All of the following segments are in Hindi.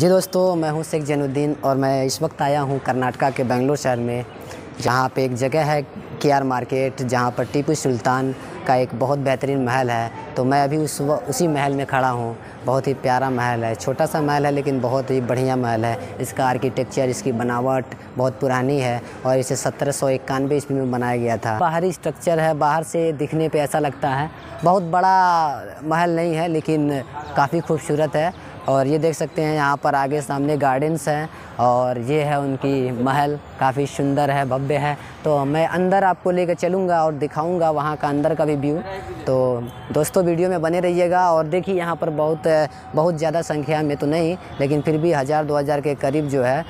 जी दोस्तों, मैं हूँ शेख जैनुद्दीन और मैं इस वक्त आया हूँ कर्नाटका के बेंगलोर शहर में, जहाँ पे एक जगह है के आर मार्केट, जहाँ पर टीपू सुल्तान का एक बहुत बेहतरीन महल है। तो मैं अभी उस उसी महल में खड़ा हूँ। बहुत ही प्यारा महल है, छोटा सा महल है, लेकिन बहुत ही बढ़िया महल है। इसका आर्किटेक्चर, इसकी बनावट बहुत पुरानी है और इसे सत्रह सौ इक्यानवे ईस्वी में बनाया गया था। बाहरी स्ट्रक्चर है, बाहर से दिखने पे ऐसा लगता है। बहुत बड़ा महल नहीं है, लेकिन काफ़ी खूबसूरत है। और ये देख सकते हैं यहाँ पर आगे सामने गार्डन्स हैं और ये है उनकी महल, काफ़ी सुंदर है, भव्य है। तो मैं अंदर आपको लेकर चलूँगा और दिखाऊँगा वहाँ का अंदर का भी व्यू तो दोस्तों, वीडियो में बने रहिएगा और देखिए यहाँ पर बहुत बहुत ज़्यादा संख्या में तो नहीं, लेकिन फिर भी हज़ार, दो हज़ार के करीब जो है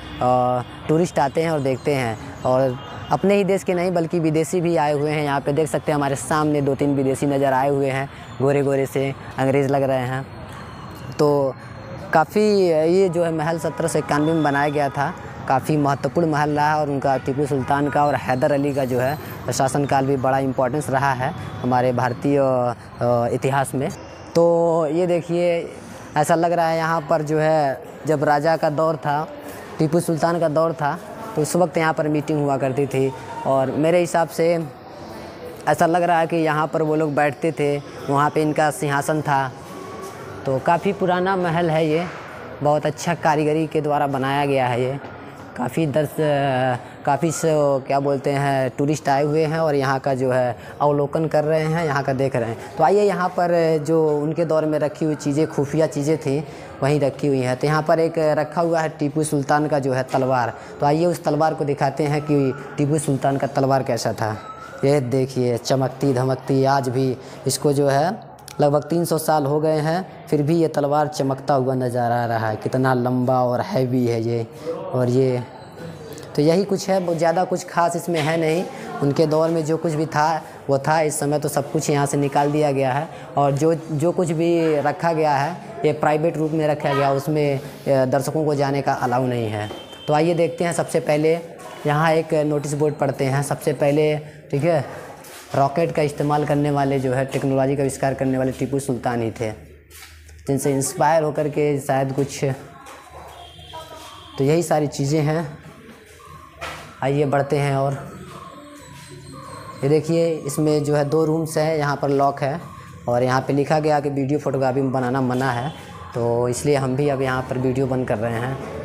टूरिस्ट आते हैं और देखते हैं। और अपने ही देश के नहीं, बल्कि विदेशी भी आए हुए हैं। यहाँ पे देख सकते हैं हमारे सामने दो तीन विदेशी नज़र आए हुए हैं। गोरे गोरे से अंग्रेज़ लग रहे हैं। तो काफ़ी, ये जो है महल सत्रह सौ इक्यानवे में बनाया गया था। काफ़ी महत्वपूर्ण महल रहा और उनका टीपू सुल्तान का और हैदर अली का जो है शासनकाल भी बड़ा इम्पोर्टेंस रहा है हमारे भारतीय इतिहास में। तो ये देखिए, ऐसा लग रहा है यहाँ पर जो है जब राजा का दौर था, टीपू सुल्तान का दौर था तो उस वक्त यहाँ पर मीटिंग हुआ करती थी। और मेरे हिसाब से ऐसा लग रहा है कि यहाँ पर वो लोग बैठते थे, वहाँ पे इनका सिंहासन था। तो काफ़ी पुराना महल है ये। बहुत अच्छा कारीगरी के द्वारा बनाया गया है ये। काफ़ी दर्श काफ़ी क्या बोलते हैं, टूरिस्ट आए हुए हैं और यहाँ का जो है अवलोकन कर रहे हैं, यहाँ का देख रहे हैं। तो आइए यहाँ पर जो उनके दौर में रखी हुई चीज़ें, खुफिया चीज़ें थी, वहीं रखी हुई हैं। तो यहाँ पर एक रखा हुआ है टीपू सुल्तान का जो है तलवार। तो आइए उस तलवार को दिखाते हैं कि टीपू सुल्तान का तलवार कैसा था। ये देखिए, चमकती धमकती आज भी इसको जो है लगभग 300 साल हो गए हैं, फिर भी ये तलवार चमकता हुआ नज़र आ रहा है। कितना लंबा और हैवी है ये, और ये तो यही कुछ है ज़्यादा कुछ खास इसमें है नहीं। उनके दौर में जो कुछ भी था, वो था, इस समय तो सब कुछ यहाँ से निकाल दिया गया है। और जो जो कुछ भी रखा गया है, ये प्राइवेट रूप में रखा गया, उसमें दर्शकों को जाने का अलाउ नहीं है। तो आइए देखते हैं सबसे पहले, यहाँ एक नोटिस बोर्ड पढ़ते हैं। सबसे पहले, ठीक है रॉकेट का इस्तेमाल करने वाले जो है, टेक्नोलॉजी का आविष्कार करने वाले टीपू सुल्तान ही थे, जिनसे इंस्पायर होकर के शायद कुछ तो यही सारी चीज़ें हैं। आइए बढ़ते हैं और ये देखिए, इसमें जो है दो रूम्स हैं, यहाँ पर लॉक है और यहाँ पे लिखा गया कि वीडियो फोटोग्राफी बनाना मना है तो इसलिए हम भी अब यहाँ पर वीडियो बंद कर रहे हैं।